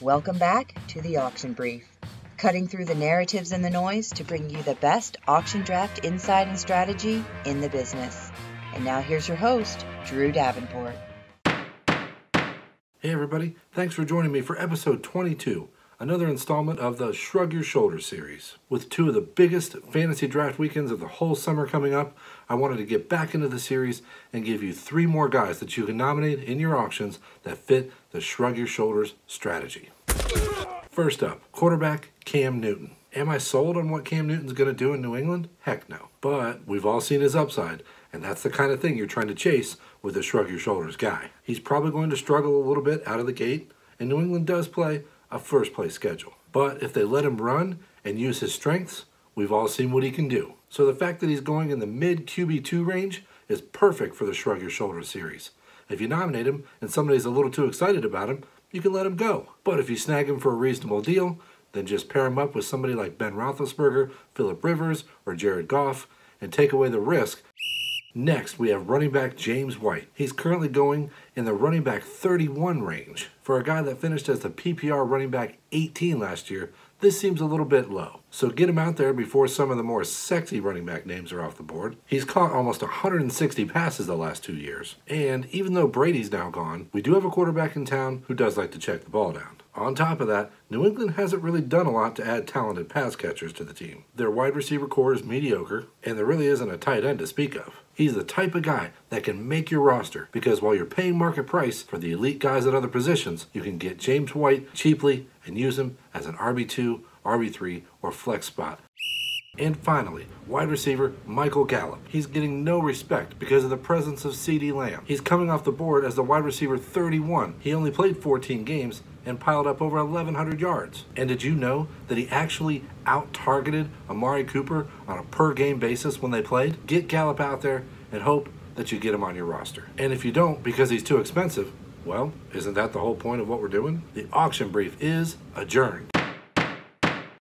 Welcome back to the Auction Brief, cutting through the narratives and the noise to bring you the best auction draft insight and strategy in the business. And now here's your host, Drew Davenport. Hey, everybody, thanks for joining me for episode 22, another installment of the Shrug Your Shoulders series. With two of the biggest fantasy draft weekends of the whole summer coming up, I wanted to get back into the series and give you three more guys that you can nominate in your auctions that fit the Shrug Your Shoulders strategy. First up, quarterback Cam Newton. Am I sold on what Cam Newton's going to do in New England? Heck no. But we've all seen his upside, and that's the kind of thing you're trying to chase with a shrug your shoulders guy. He's probably going to struggle a little bit out of the gate, and New England does play a first place schedule. But if they let him run and use his strengths, we've all seen what he can do. So the fact that he's going in the mid QB2 range is perfect for the Shrug Your Shoulders series. If you nominate him and somebody's a little too excited about him, you can let him go. But if you snag him for a reasonable deal, then just pair him up with somebody like Ben Roethlisberger, Philip Rivers, or Jared Goff, and take away the risk Next, we have running back James White. He's currently going in the running back 31 range. For a guy that finished as the PPR running back 18 last year, this seems a little bit low. So get him out there before some of the more sexy running back names are off the board. He's caught almost 160 passes the last two years. And even though Brady's now gone, we do have a quarterback in town who does like to check the ball down. On top of that, New England hasn't really done a lot to add talented pass catchers to the team. Their wide receiver corps is mediocre, and there really isn't a tight end to speak of. He's the type of guy that can make your roster because while you're paying market price for the elite guys at other positions, you can get James White cheaply and use him as an RB2, RB3, or flex spot and finally, wide receiver Michael Gallup. He's getting no respect because of the presence of CeeDee Lamb. He's coming off the board as the wide receiver 31. He only played 14 games and piled up over 1,100 yards. And did you know that he actually out targeted Amari Cooper on a per game basis when they played? Get Gallup out there and hope that you get him on your roster. And if you don't because he's too expensive, well, isn't that the whole point of what we're doing? The auction brief is adjourned.